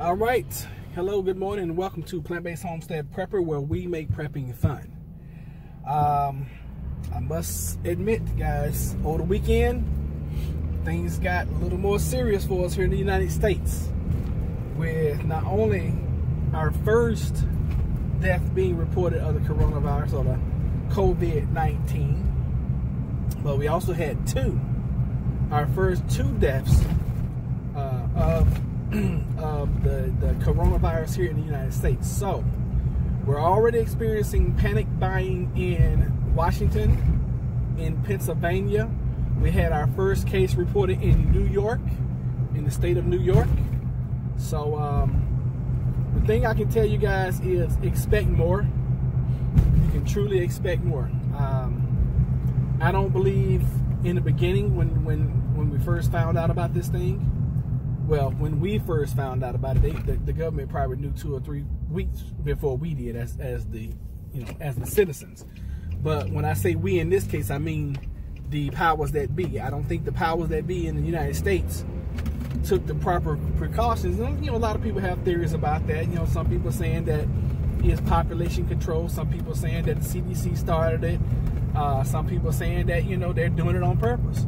All right. Hello, good morning, and welcome to Plant Based Homestead Prepper, where we make prepping fun. Um, I must admit, guys, over the weekend, things got a little more serious for us here in the United States with not only our first death being reported of the coronavirus or the COVID-19, but we also had two, our first two deaths uh, of, of the, the coronavirus here in the United States. So we're already experiencing panic buying in Washington, in Pennsylvania. We had our first case reported in New York, in the state of New York. So um, the thing I can tell you guys is expect more. You can truly expect more. Um, I don't believe in the beginning when when when we first found out about this thing. Well, when we first found out about it, they, the, the government probably knew two or three weeks before we did, as as the you know as the citizens. But when I say we in this case, I mean the powers that be. I don't think the powers that be in the United States took the proper precautions. And, you know, a lot of people have theories about that. You know, some people saying that it's population control. Some people saying that the CDC started it. Uh, some people saying that you know they're doing it on purpose.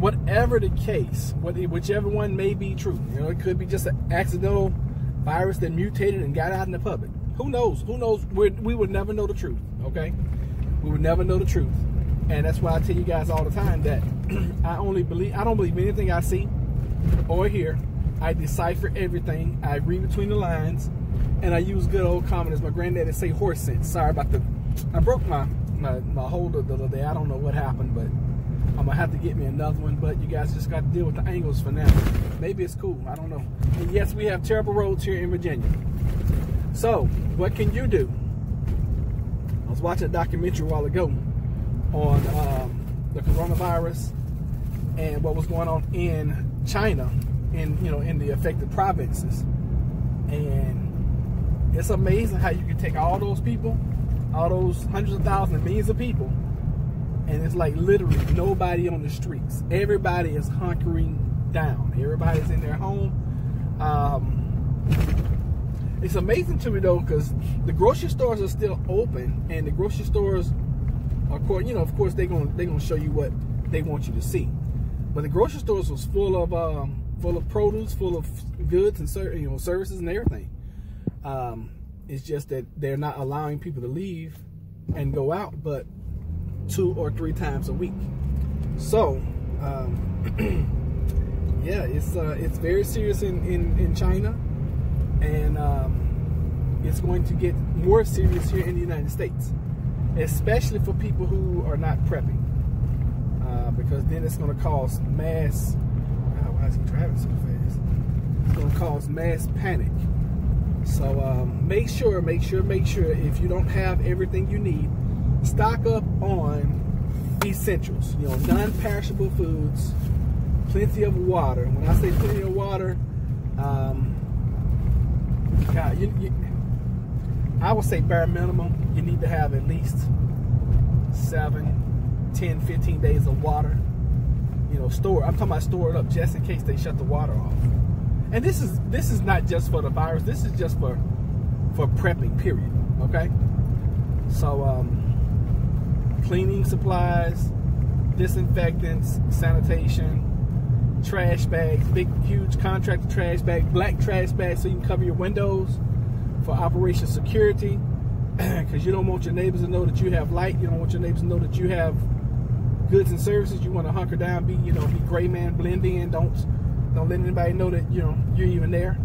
Whatever the case, whichever one may be true, you know, it could be just an accidental virus that mutated and got out in the public. Who knows? Who knows? We're, we would never know the truth. Okay, we would never know the truth, and that's why I tell you guys all the time that I only believe I don't believe anything I see or hear. I decipher everything. I read between the lines, and I use good old common as my granddaddy say horse sense. Sorry about the. I broke my my, my holder the other day. I don't know what happened, but I'm gonna have to get me another one. But you guys just got to deal with the angles for now. Maybe it's cool. I don't know. And yes, we have terrible roads here in Virginia. So what can you do? I was watching a documentary a while ago on um, the coronavirus and what was going on in China, in you know, in the affected provinces, and it's amazing how you can take all those people, all those hundreds of thousands, millions of people, and it's like literally nobody on the streets. Everybody is hunkering down. Everybody's in their home. Um, it's amazing to me though because the grocery stores are still open, and the grocery stores, of course, you know, of course, they're gonna they're gonna show you what they want you to see. But the grocery stores was full of um, full of produce, full of goods and you know services and everything. Um, it's just that they're not allowing people to leave and go out, but two or three times a week. So, um, yeah, it's uh, it's very serious in in, in China, and um, it's going to get more serious here in the United States, especially for people who are not prepping uh, because then it's going to cause mass. God, why is he driving so fast? It's going to cause mass panic. So um, make sure, make sure, make sure if you don't have everything you need, stock up on essentials. You know, non-perishable foods, plenty of water. When I say plenty of water, um, God, you, you, I would say bare minimum. You need to have at least seven 10, 15 days of water. You know, store. I'm talking about store it up just in case they shut the water off. And this is this is not just for the virus. This is just for for prepping. Period. Okay. So um, cleaning supplies, disinfectants, sanitation, trash bags, big huge contractor trash bag, black trash bags so you can cover your windows for operation security because you don't want your neighbors to know that you have light. You don't want your neighbors to know that you have goods and services, you want to hunker down, be you know, be gray man, blend in. Don't don't let anybody know that you know you're even there.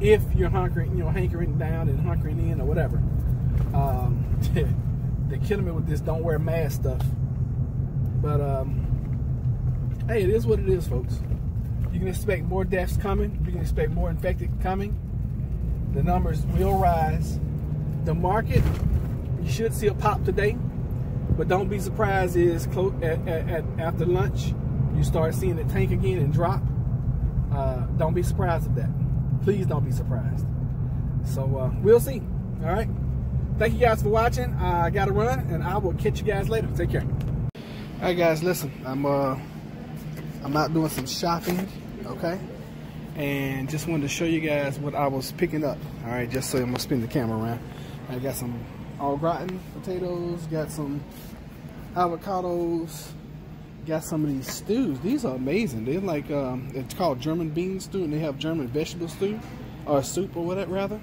If you're hunkering, you know, hankering down and hunkering in or whatever. Um, they're killing me with this don't wear mask stuff. But um, hey, it is what it is, folks. You can expect more deaths coming. You can expect more infected coming. The numbers will rise. The market, you should see a pop today. But don't be surprised is close at, at, at, after lunch you start seeing it tank again and drop. Uh, don't be surprised at that. Please don't be surprised. So uh, we'll see. All right. Thank you guys for watching. Uh, I got to run, and I will catch you guys later. Take care. All right, guys. Listen, I'm uh, I'm out doing some shopping. Okay. and just wanted to show you guys what I was picking up. All right, just so I'm gonna spin the camera around. I got some au gratin potatoes, got some avocados, got some of these stews. These are amazing. They're like um, it's called German bean stew, and they have German vegetable stew or soup or whatever rather.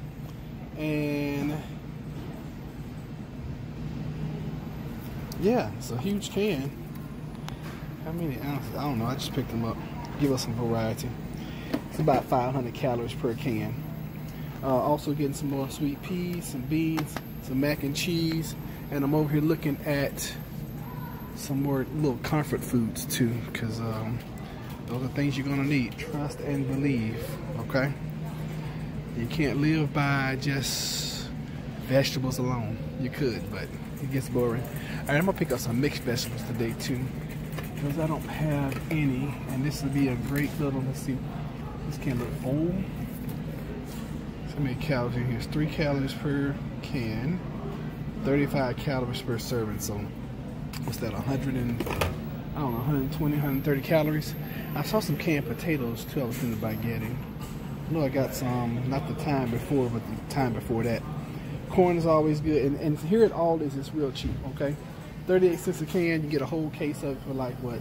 And yeah, it's a huge can. How many ounces? I don't know. I just picked them up. Give us some variety. It's about 500 calories per can. Uh, also getting some more sweet peas, some beans, some mac and cheese, and I'm over here looking at some more little comfort foods too, because um, those are things you're gonna need. Trust and believe. Okay. You can't live by just vegetables alone. You could, but it gets boring. All right, I'm gonna pick up some mixed vegetables today too, because I don't have any, and this would be a great little. Let's see, this can look full. So many calories in here. It's three calories per can, 35 calories per serving. So what's that? 100 and I don't know, 120, 130 calories. I saw some canned potatoes too. I was thinking about getting. I know I got some, not the time before, but the time before that. Corn is always good, and, and here at Aldi's it's real cheap. Okay, 38 cents a can. You get a whole case of it for like what?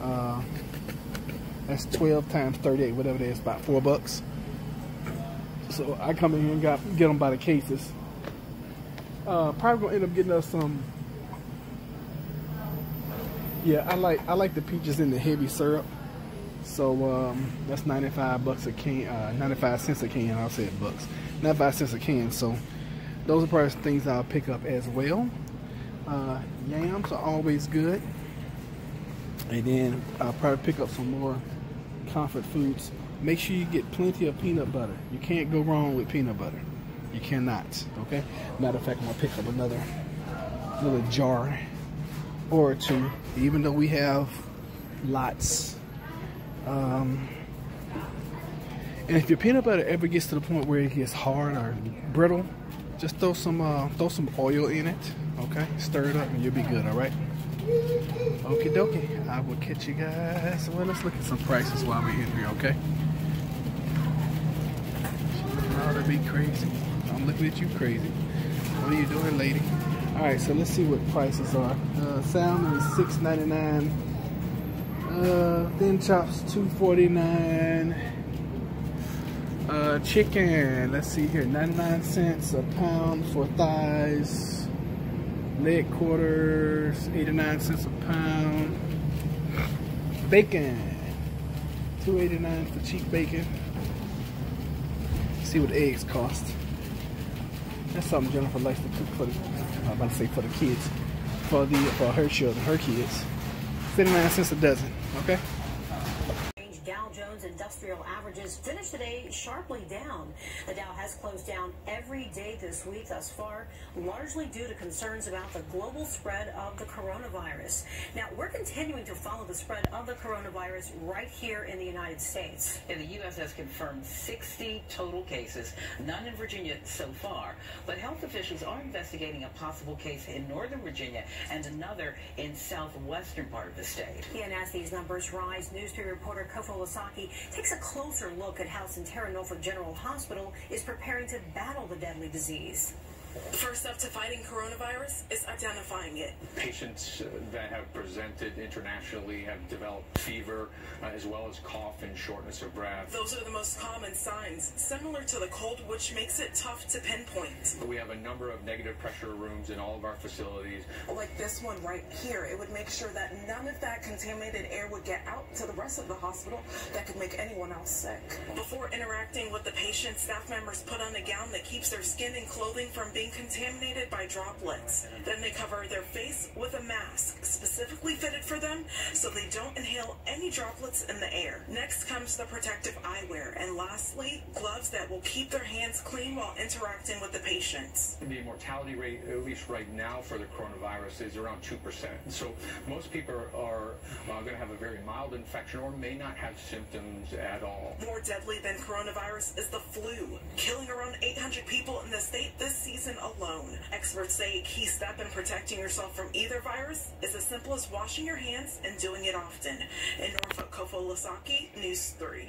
Uh, that's 12 times 38, whatever it is, about four bucks. So I come in here and got get them by the cases. Uh, probably gonna end up getting us some. Yeah, I like I like the peaches in the heavy syrup. So um, that's 95 bucks a can, uh, 95 cents a can. I'll say it bucks, 95 cents a can. So those are probably things I'll pick up as well. Uh, yams are always good. And then I'll probably pick up some more comfort foods. Make sure you get plenty of peanut butter. You can't go wrong with peanut butter. You cannot, okay? Matter of fact, I'm gonna pick up another little jar or two, even though we have lots. Um, and if your peanut butter ever gets to the point where it gets hard or brittle, just throw some uh, throw some oil in it, okay? Stir it up and you'll be good, all right? Okie dokie. I will catch you guys. Well, let's look at some prices while we're in here, okay? Oh, to be crazy. I'm looking at you crazy. What are you doing, lady? All right, so let's see what prices are. Uh, salmon is $6.99. Uh, thin chops $2.49. Uh, chicken, let's see here, 99 cents a pound for thighs. Leg quarters, 89 cents a pound. Bacon, 2.89 for cheap bacon. See what eggs cost. That's something Jennifer likes to cook for the, I'm about to say for the kids, for the for her children, her kids. 59 cents a dozen. Okay. Industrial Averages finished today sharply down. The Dow has closed down every day this week thus far, largely due to concerns about the global spread of the coronavirus. Now, we're continuing to follow the spread of the coronavirus right here in the United States. And the U.S. has confirmed 60 total cases, none in Virginia so far. But health officials are investigating a possible case in Northern Virginia and another in southwestern part of the state. Yeah, and as these numbers rise, News newspaper reporter Kofo Lasaki takes a closer look at how Sentara Norfolk General Hospital is preparing to battle the deadly disease. The first step to fighting coronavirus is identifying it. Patients uh, that have presented internationally have developed fever uh, as well as cough and shortness of breath. Those are the most common signs, similar to the cold, which makes it tough to pinpoint. We have a number of negative pressure rooms in all of our facilities. Like this one right here, it would make sure that none of that contaminated air would get out to the rest of the hospital that could make anyone else sick. Before interacting with the patient, staff members put on a gown that keeps their skin and clothing from being contaminated by droplets. Then they cover their face with a mask specifically fitted for them so they don't inhale any droplets in the air. Next comes the protective eyewear, and lastly, gloves that will keep their hands clean while interacting with the patients. The mortality rate, at least right now for the coronavirus, is around 2%. So most people are uh, going to have a very mild infection or may not have symptoms at all. More deadly than coronavirus is the flu, killing around 800 people in the state this season alone. Experts say a key step in protecting yourself from either virus is as simple as washing your hands and doing it often. In Norfolk, Kofo Lasaki, News 3.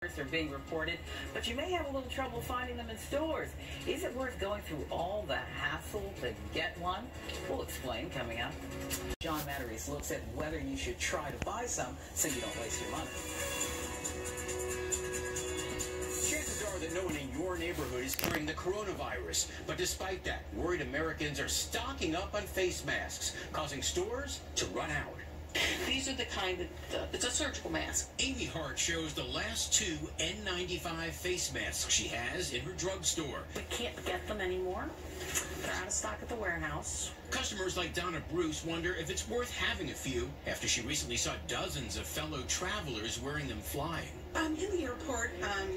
virus are being reported, but you may have a little trouble finding them in stores. Is it worth going through all the hassle to get one? We'll explain coming up. John Matarese looks at whether you should try to buy some so you don't waste your money. That no one in your neighborhood is carrying the coronavirus. But despite that, worried Americans are stocking up on face masks, causing stores to run out. These are the kind that, uh, it's a surgical mask. Amy Hart shows the last two N95 face masks she has in her drugstore. We can't get them anymore. They're out of stock at the warehouse. Customers like Donna Bruce wonder if it's worth having a few after she recently saw dozens of fellow travelers wearing them flying. Um, in the airport, um,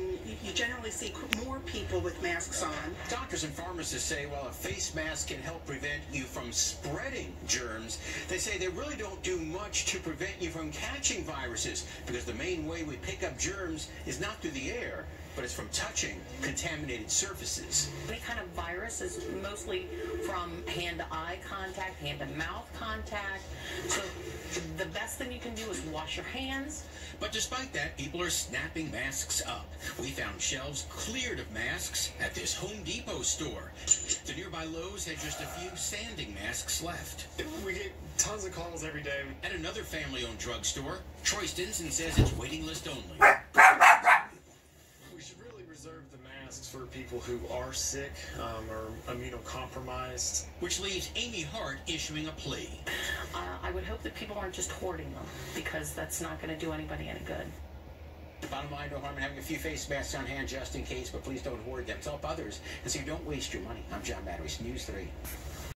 you, generally see more people with masks on. Doctors and pharmacists say while a face mask can help prevent you from spreading germs, they say they really don't do much to prevent you from catching viruses because the main way we pick up germs is not through the air, but it's from touching contaminated surfaces. Any kind of virus is mostly from hand to eye contact, hand to mouth contact. So the best thing you can do is wash your hands. But despite that, people are snapping masks up. We found shelves cleared of masks at this Home Depot store. The nearby Lowe's had just a few sanding masks left. We get tons of calls every day. At another family-owned drugstore, Troy Stinson says it's waiting list only. We should really reserve the masks for people who are sick um, or immunocompromised. Which leaves Amy Hart issuing a plea. Uh, I would hope that people aren't just hoarding them because that's not going to do anybody any good. Bottom line, no harm in having a few face masks on hand just in case, but please don't hoard them. To help others and so you don't waste your money. I'm John Matarese, News 3.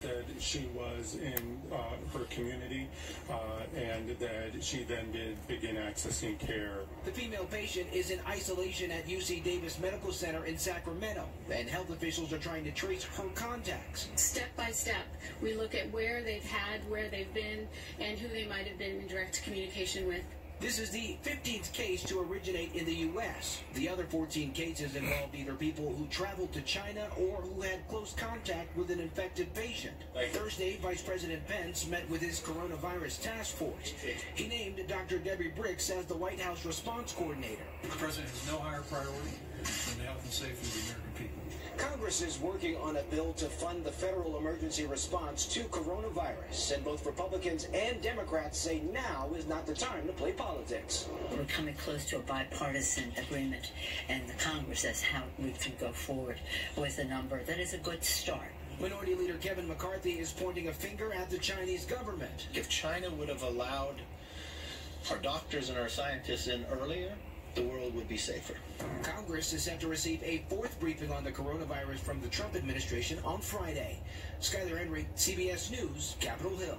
That she was in uh, her community uh, and that she then did begin accessing care. The female patient is in isolation at UC Davis Medical Center in Sacramento, and health officials are trying to trace her contacts. Step by step, we look at where they've had, where they've been, and who they might have been in direct communication with. This is the 15th case to originate in the U.S. The other 14 cases involved either people who traveled to China or who had close contact with an infected patient. Thursday, Vice President Pence met with his coronavirus task force. He named Dr. Debbie Birx as the White House response coordinator. The president has no higher priority than the health and safety of the American people. Congress is working on a bill to fund the federal emergency response to coronavirus, and both Republicans and Democrats say now is not the time to play politics. We're coming close to a bipartisan agreement, and the Congress says how we can go forward with a number that is a good start. Minority Leader Kevin McCarthy is pointing a finger at the Chinese government. If China would have allowed our doctors and our scientists in earlier, the world would be safer. Congress is set to receive a fourth briefing on the coronavirus from the Trump administration on Friday. Skyler Henry, CBS News, Capitol Hill.